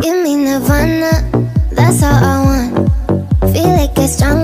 Give me Nirvana, that's all I want. Feel like a stronger